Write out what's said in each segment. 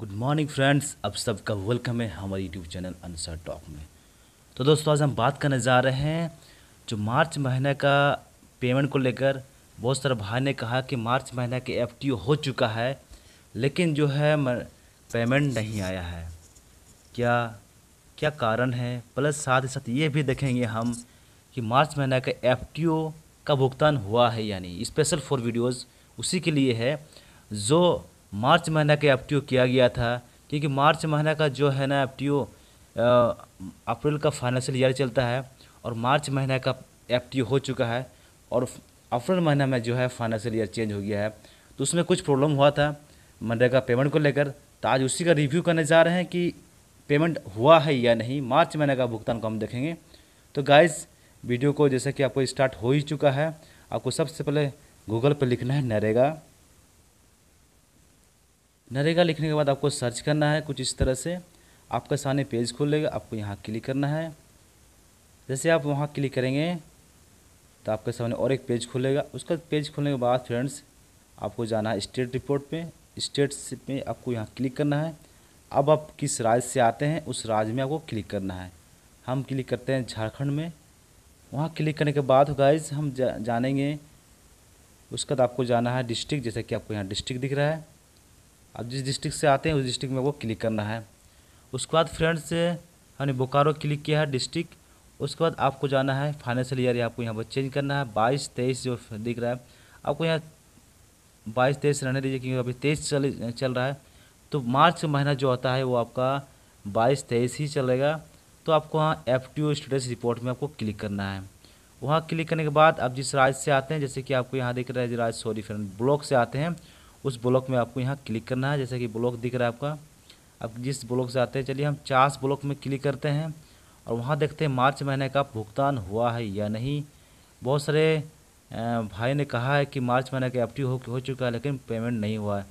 Good morning friends अब सबका welcome है हमारे यूट्यूब चैनल अनसर टॉक में। तो दोस्तों, आज हम बात करने जा रहे हैं, जो मार्च महीने का पेमेंट को लेकर बहुत सारे भाई ने कहा कि मार्च महीने के एफटीओ हो चुका है, लेकिन जो है पेमेंट नहीं आया है। क्या क्या कारण है? प्लस साथ ही साथ ये भी देखेंगे हम कि मार्च महीने का एफटीओ का भुगतान हुआ है यानी स्पेशल फॉर वीडियोज़ उसी के लिए है, जो मार्च महीना का एफ़ किया गया था, क्योंकि मार्च महीना का जो है ना एफटीओ अप्रैल का फाइनेंशियल ईयर चलता है, और मार्च महीना का एफटीओ हो चुका है, और अप्रैल महीना में जो है फाइनेंशियल ईयर चेंज हो गया है। तो उसमें कुछ प्रॉब्लम हुआ था मनरेगा पेमेंट को लेकर। तो आज उसी का रिव्यू करने जा रहे हैं कि पेमेंट हुआ है या नहीं। मार्च महीने का भुगतान को हम देखेंगे। तो गाइज़ वीडियो को जैसे कि आपको स्टार्ट हो ही चुका है, आपको सबसे पहले गूगल पर लिखना है नरेगा। नरेगा लिखने के बाद आपको सर्च करना है कुछ इस तरह से। आपका सामने पेज खोलेगा आपको यहाँ क्लिक करना है। जैसे आप वहाँ क्लिक करेंगे तो आपके सामने और एक पेज खुलेगा। उसका पेज खोलने के बाद फ्रेंड्स आपको जाना है स्टेट रिपोर्ट पे। स्टेट में आपको यहाँ क्लिक करना है। अब आप किस राज्य से आते हैं उस राज्य में आपको क्लिक करना है। हम क्लिक करते हैं झारखंड में। वहाँ क्लिक करने के बाद गाइज़ हम जा, जानेंगे। उसके बाद आपको जाना है डिस्ट्रिक्ट जैसे कि आपको यहाँ डिस्ट्रिक्ट दिख रहा है। आप जिस डिस्ट्रिक्ट से आते हैं, उस डिस्ट्रिक्ट में वो क्लिक करना है। उसके बाद फ्रेंड्स हमने बोकारो क्लिक किया है डिस्ट्रिक्ट उसके बाद आपको जाना है फाइनेंशियल ईयर आपको यहाँ पर चेंज करना है। बाईस तेईस जो दिख रहा है, आपको यहाँ बाईस तेईस रहने दीजिए, क्योंकि अभी तेईस चल चल रहा है। तो मार्च महीना जो होता है, वो आपका बाईस तेईस ही चलेगा। तो आपको वहाँ एफ़ टी स्टेटस रिपोर्ट में आपको क्लिक करना है। वहाँ क्लिक करने के बाद आप जिस राज्य से आते हैं, जैसे कि आपको यहाँ दिख रहा है राज्य सॉरी फ्रेंड ब्लॉक से आते हैं उस ब्लॉक में आपको यहाँ क्लिक करना है जैसे कि ब्लॉक दिख रहा है आपका। अब जिस ब्लॉक से आते हैं चलिए हम चास ब्लॉक में क्लिक करते हैं और वहाँ देखते हैं मार्च महीने का भुगतान हुआ है या नहीं। बहुत सारे भाई ने कहा है कि मार्च महीने का एफटीओ हो, हो चुका है लेकिन पेमेंट नहीं हुआ है।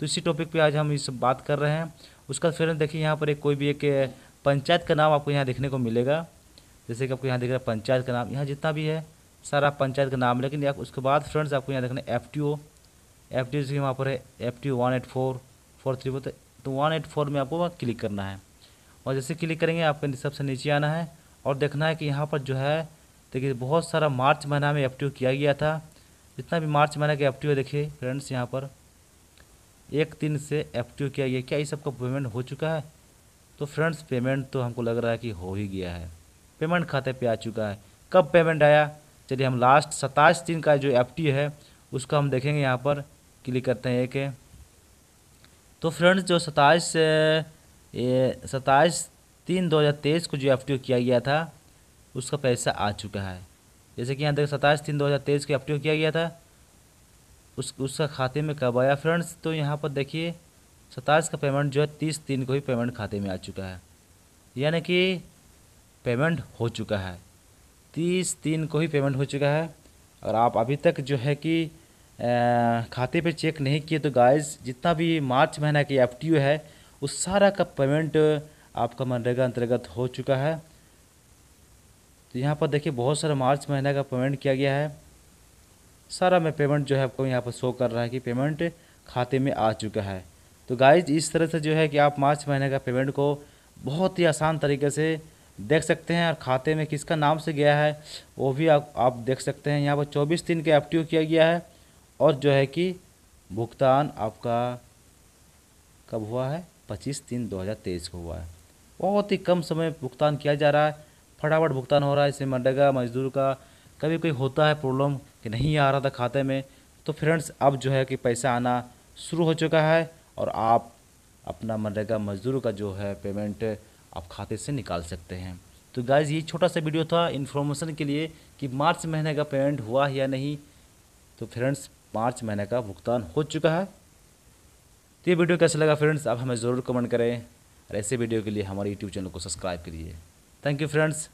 तो इसी टॉपिक पे आज हम इस बात कर रहे हैं। उसका फिर देखिए यहाँ पर एक कोई भी एक पंचायत का नाम आपको यहाँ देखने को मिलेगा। जैसे कि आपको यहाँ दिख रहा है पंचायत का नाम। यहाँ जितना भी है सारा पंचायत का नाम लेकिन उसके बाद फ्रेंड्स आपको यहाँ देखना F T O. F T O जैसे वहाँ पर है F T one eight four four three four तो वन एट फोर में आपको वहाँ क्लिक करना है। और जैसे क्लिक करेंगे, आपको सबसे नीचे आना है और देखना है कि यहाँ पर जो है, देखिए बहुत सारा मार्च महीना में एफ़ किया गया था। जितना भी मार्च महीना का एफ़ देखिए फ्रेंड्स यहाँ पर एक दिन से एफ़ किया गया। क्या ये सबका पेमेंट हो चुका है? तो फ्रेंड्स पेमेंट तो हमको लग रहा है कि हो ही गया है। पेमेंट खाते पे आ चुका है। कब पेमेंट आया? चलिए हम लास्ट सत्ताईस दिन का जो एफटी है, उसका हम देखेंगे यहाँ पर। क्लिक करते हैं एक तो फ्रेंड्स, जो सताईस ये सत्ताईस तीन दो हज़ार तेईस को जो एफटीओ किया गया था, उसका पैसा आ चुका है। जैसे कि यहाँ देखिए सताईस तीन दो हज़ार तेईस को एफ़ किया गया था। उस, उसका खाते में कब आया फ्रेंड्स? तो यहाँ पर देखिए सताईस का पेमेंट जो है, तीस तीन को ही पेमेंट खाते में आ चुका है। यानी कि पेमेंट हो चुका है। तीस तीन को ही पेमेंट हो चुका है। और आप अभी तक जो है कि खाते पे चेक नहीं किए तो गाइस जितना भी मार्च महीना की एफ़ है, उस सारा का पेमेंट आपका मनरेगा अंतर्गत हो चुका है। तो यहाँ पर देखिए, बहुत सारा मार्च महीने का पेमेंट किया गया है। सारा में पेमेंट जो है आपको यहाँ पर शो कर रहा है कि पेमेंट खाते में आ चुका है। तो गाइज़ इस तरह से जो है कि आप मार्च महीने का पेमेंट को बहुत ही आसान तरीके से देख सकते हैं और खाते में किसका नाम से गया है, वो भी आप आप देख सकते हैं। यहाँ पर चौबीस दिन का एफ़ किया गया है। और जो है कि भुगतान आपका कब हुआ है? पच्चीस तीन दो हज़ार तेईस को हुआ है। बहुत ही कम समय भुगतान किया जा रहा है। फटाफट भुगतान हो रहा है इससे मनरेगा, मजदूर का कभी कोई होता है प्रॉब्लम कि नहीं आ रहा था खाते में तो फ्रेंड्स, अब जो है कि पैसा आना शुरू हो चुका है और आप अपना मनरेगा, मजदूर का जो है पेमेंट आप खाते से निकाल सकते हैं। तो गाइज़ ये छोटा सा वीडियो था इन्फॉर्मेशन के लिए कि मार्च महीने का पेमेंट हुआ या नहीं। तो फ्रेंड्स मार्च महीने का भुगतान हो चुका है। तो ये वीडियो कैसा लगा फ्रेंड्स? आप हमें ज़रूर कमेंट करें। और ऐसे वीडियो के लिए हमारे यूट्यूब चैनल को सब्सक्राइब करिए। Thank you friends